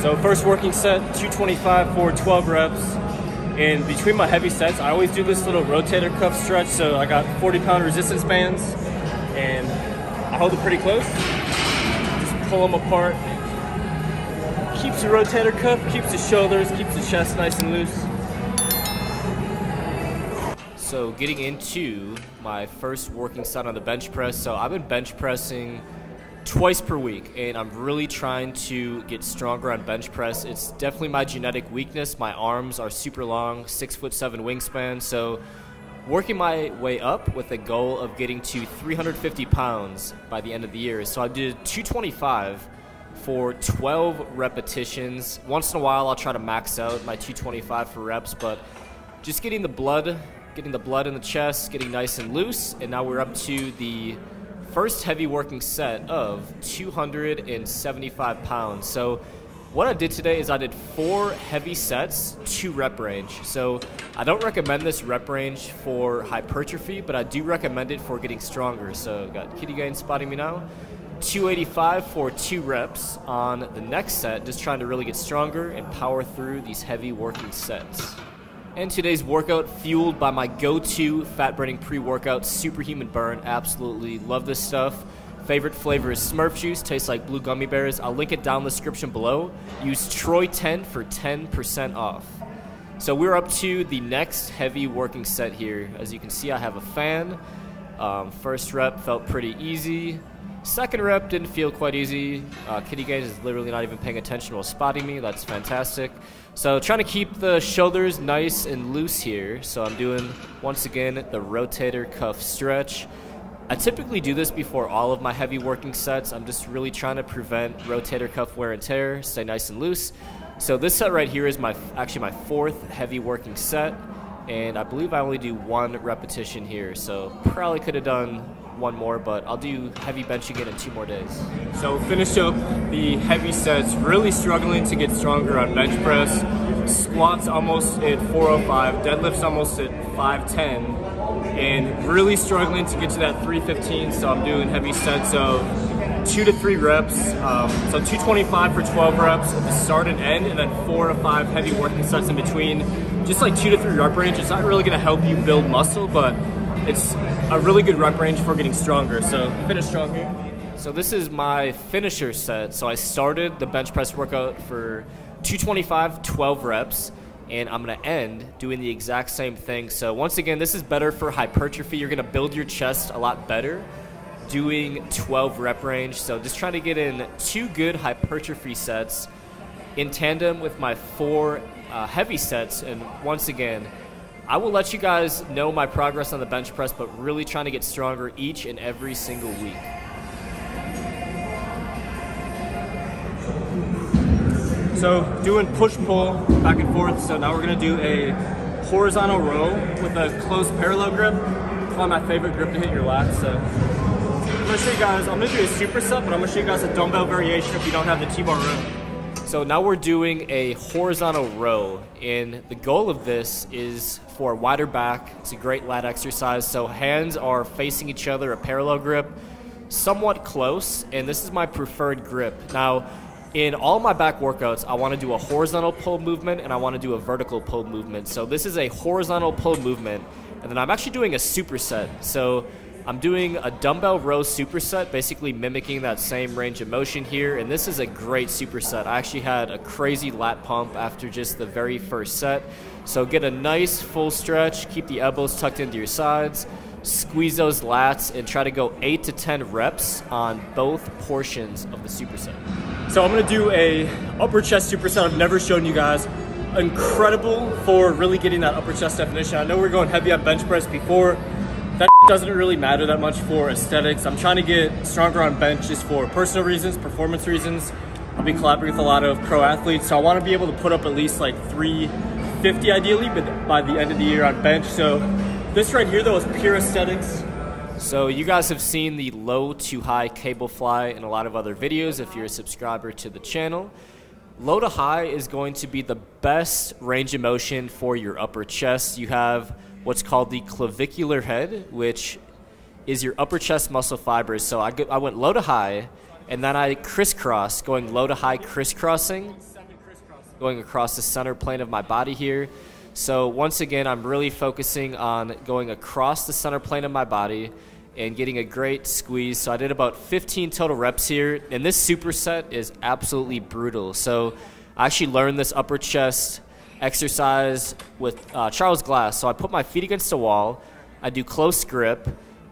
So first working set, 225 for 12 reps. And between my heavy sets, I always do this little rotator cuff stretch. So I got 40 pound resistance bands and I hold it pretty close. Just pull them apart. Keeps the rotator cuff, keeps the shoulders, keeps the chest nice and loose. So getting into my first working set on the bench press. So I've been bench pressing twice per week, and I'm really trying to get stronger on bench press. It's definitely my genetic weakness. My arms are super long, six foot seven wingspan. So working my way up with a goal of getting to 350 pounds by the end of the year. So I did 225 for 12 repetitions. Once in a while, I'll try to max out my 225 for reps, but just getting the blood getting the blood in the chest, getting nice and loose, and now we're up to the first heavy working set of 275 pounds. So what I did today is I did four heavy sets, two rep range. So I don't recommend this rep range for hypertrophy, but I do recommend it for getting stronger. So got Kitty Gain spotting me now. 285 for two reps on the next set, just trying to really get stronger and power through these heavy working sets. And today's workout fueled by my go-to fat burning pre-workout, Superhuman Burn. Absolutely love this stuff. Favorite flavor is Smurf juice, tastes like blue gummy bears. I'll link it down in the description below. Use Troy10 for 10% off. So we're up to the next heavy working set here. As you can see, I have a fan. Um, first rep felt pretty easy. Second rep didn't feel quite easy. Uh, Kitty Gaze is literally not even paying attention while spotting me. That's fantastic. So trying to keep the shoulders nice and loose here. So I'm doing, once again, the rotator cuff stretch. I typically do this before all of my heavy working sets. I'm just really trying to prevent rotator cuff wear and tear, stay nice and loose. So this set right here is my actually my fourth heavy working set, and I believe I only do one repetition here. So probably could have done one more, but I'll do heavy bench again in two more days. So finish up the heavy sets, really struggling to get stronger on bench press. Squats almost at 405, deadlifts almost at 510, and really struggling to get to that 315. So I'm doing heavy sets of two to three reps. Um, so 225 for 12 reps at the start and end, and then four to five heavy working sets in between. Just like two to three rep range. It's not really gonna help you build muscle, but it's a really good rep range for getting stronger. So finish strong here. So this is my finisher set. So I started the bench press workout for 225, 12 reps, and I'm gonna end doing the exact same thing. So once again, this is better for hypertrophy. You're gonna build your chest a lot better doing 12 rep range. So just trying to get in two good hypertrophy sets in tandem with my four uh, heavy sets. And once again, I will let you guys know my progress on the bench press, but really trying to get stronger each and every single week. So doing push-pull back and forth. So now we're gonna do a horizontal row with a close parallel grip. Probably my favorite grip to hit your lats. So gonna show you guys, I'm gonna do a super superset, but I'm gonna show you guys a dumbbell variation if you don't have the T-bar row. So now we're doing a horizontal row, and the goal of this is for a wider back. It's a great lat exercise. So hands are facing each other, a parallel grip, somewhat close, and this is my preferred grip. Now, in all my back workouts, I want to do a horizontal pull movement and I want to do a vertical pull movement. So this is a horizontal pull movement, and then I'm actually doing a superset. So I'm doing a dumbbell row superset, basically mimicking that same range of motion here, and this is a great superset. I actually had a crazy lat pump after just the very first set. So get a nice full stretch, keep the elbows tucked into your sides, squeeze those lats, and try to go 8 to 10 reps on both portions of the superset. So I'm gonna do a upper chest superset I've never shown you guys. Incredible for really getting that upper chest definition. I know we're going heavy on bench press before, that doesn't really matter that much for aesthetics. I'm trying to get stronger on bench just for personal reasons, performance reasons. I'll be collaborating with a lot of pro athletes, so I want to be able to put up at least like 350 ideally, but by the end of the year on bench. So this right here though is pure aesthetics. So you guys have seen the low to high cable fly in a lot of other videos if you're a subscriber to the channel. Low to high is going to be the best range of motion for your upper chest. You have what's called the clavicular head, which is your upper chest muscle fibers. So I, go, I went low to high, and then I crisscross, going low to high crisscrossing. going across the center plane of my body here. So once again, I'm really focusing on going across the center plane of my body and getting a great squeeze. So I did about 15 total reps here, and this superset is absolutely brutal. So I actually learned this upper chest exercise with uh, Charles Glass. So I put my feet against the wall, I do close grip,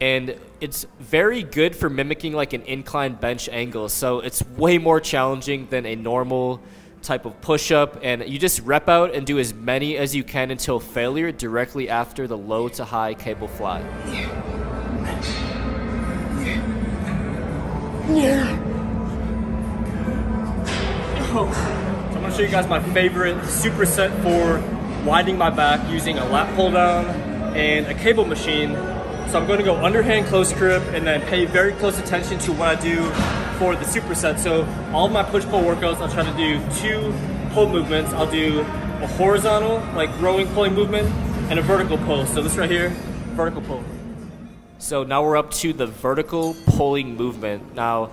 and it's very good for mimicking like an incline bench angle. So it's way more challenging than a normal type of push up. And you just rep out and do as many as you can until failure directly after the low to high cable fly. Yeah. Oh. I'm gonna show you guys my favorite superset for widening my back using a lat pull down and a cable machine. So I'm gonna go underhand close grip and then pay very close attention to what I do for the superset. So all of my push-pull workouts, I'll try to do two pull movements. I'll do a horizontal, like rowing pulling movement, and a vertical pull. So this right here, vertical pull. So now we're up to the vertical pulling movement. Now,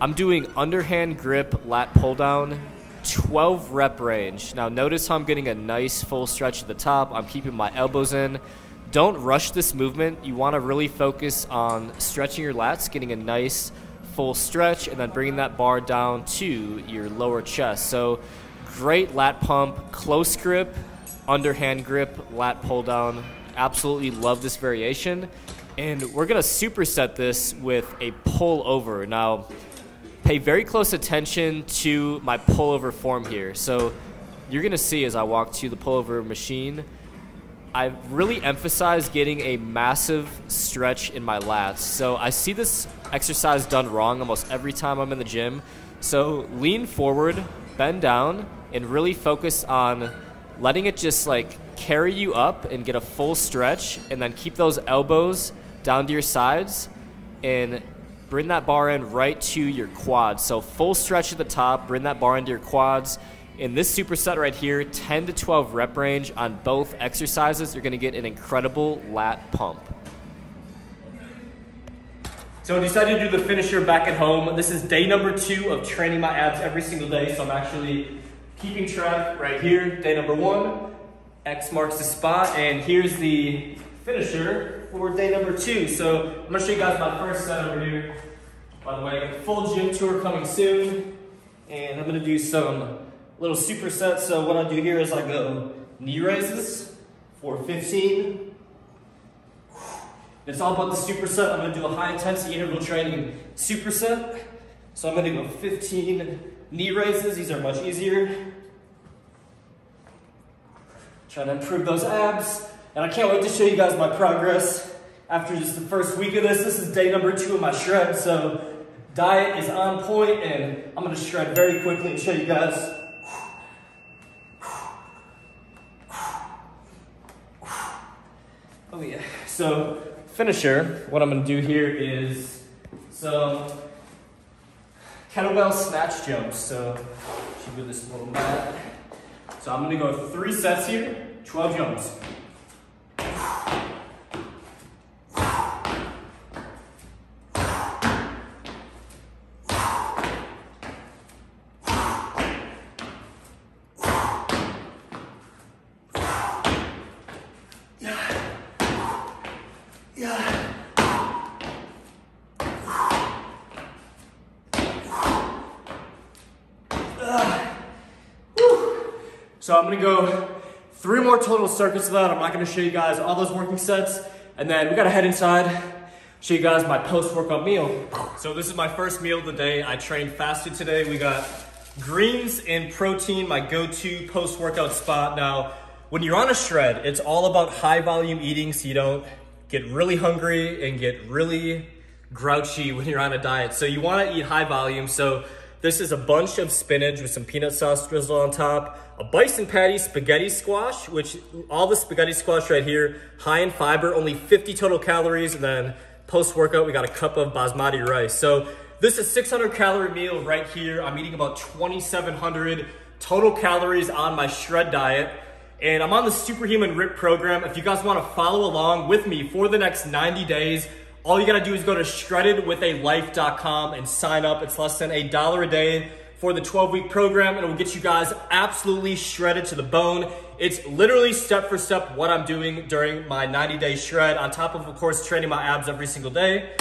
I'm doing underhand grip lat pull down 12 rep range. Now notice how I'm getting a nice full stretch at the top. I'm keeping my elbows in. Don't rush this movement. You want to really focus on stretching your lats, getting a nice full stretch, and then bringing that bar down to your lower chest. So great lat pump, close grip, underhand grip, lat pull down. Absolutely love this variation. And we're going to superset this with a pull over. Now, pay very close attention to my pullover form here. So you're going to see as I walk to the pullover machine, I really emphasize getting a massive stretch in my lats. So I see this exercise done wrong almost every time I'm in the gym. So lean forward, bend down, and really focus on letting it just like carry you up and get a full stretch, and then keep those elbows down to your sides and bring that bar in right to your quads. So full stretch at the top, bring that bar into your quads. In this superset right here, 10 to 12 rep range on both exercises, you're gonna get an incredible lat pump. So I decided to do the finisher back at home. This is day number two of training my abs every single day. So I'm actually keeping track right here. Day number one, X marks the spot. And here's the finisher for day number two. So I'm gonna show you guys my first set over here. By the way, full gym tour coming soon. And I'm gonna do some little supersets. So what I do here is I go knee raises for 15. It's all about the superset. I'm gonna do a high intensity interval training superset. So I'm gonna go 15 knee raises. These are much easier. Trying to improve those abs. And I can't wait to show you guys my progress after just the first week of this. This is day number two of my shred, so diet is on point and I'm gonna shred very quickly and show you guys. Oh yeah, so finisher, what I'm gonna do here is some kettlebell snatch jumps. So, should do this little mat. So I'm gonna go three sets here, 12 jumps. So I'm gonna go three more total circuits of that. I'm not gonna show you guys all those working sets. And then we gotta head inside, show you guys my post-workout meal. So this is my first meal of the day. I trained fasted today. We got greens and protein, my go-to post-workout spot. Now, when you're on a shred, it's all about high volume eating so you don't get really hungry and get really grouchy when you're on a diet. So you wanna eat high volume. So this is a bunch of spinach with some peanut sauce drizzled on top, a bison patty spaghetti squash, which all the spaghetti squash right here, high in fiber, only 50 total calories, and then post-workout, we got a cup of basmati rice. So this is 600 calorie meal right here. I'm eating about 2,700 total calories on my shred diet. And I'm on the Superhuman RIP program. If you guys wanna follow along with me for the next 90 days, all you gotta do is go to shreddedwithalife.com and sign up. It's less than a dollar a day. for the 12 week program and it will get you guys absolutely shredded to the bone. It's literally step for step what I'm doing during my 90 day shred on top of, of course, training my abs every single day.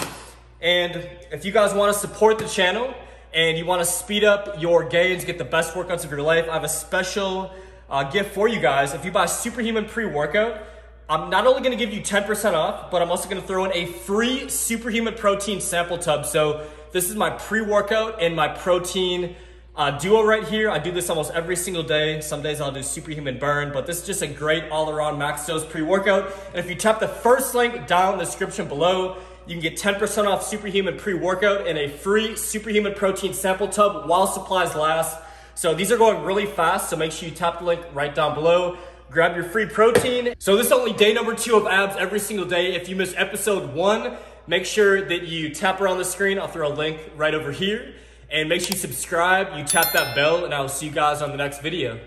And if you guys want to support the channel and you want to speed up your gains, get the best workouts of your life, I have a special uh, gift for you guys. If you buy Superhuman pre-workout, I'm not only gonna give you 10% off, but I'm also gonna throw in a free Superhuman protein sample tub. So this is my pre-workout and my protein uh, duo right here. I do this almost every single day. Some days I'll do Superhuman burn, but this is just a great all-around max dose pre-workout. And if you tap the first link down in the description below, you can get 10% off Superhuman pre-workout and a free Superhuman protein sample tub while supplies last. So these are going really fast, so make sure you tap the link right down below. Grab your free protein. So this is only day number two of abs every single day. If you missed episode one, make sure that you tap around the screen. I'll throw a link right over here. And make sure you subscribe, you tap that bell, and I will see you guys on the next video.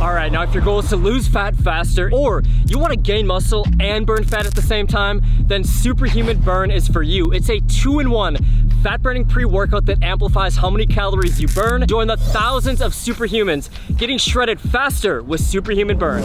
All right, now if your goal is to lose fat faster or you wanna gain muscle and burn fat at the same time, then Superhuman Burn is for you. It's a two-in-one fat burning pre-workout that amplifies how many calories you burn. Join the thousands of superhumans getting shredded faster with Superhuman Burn.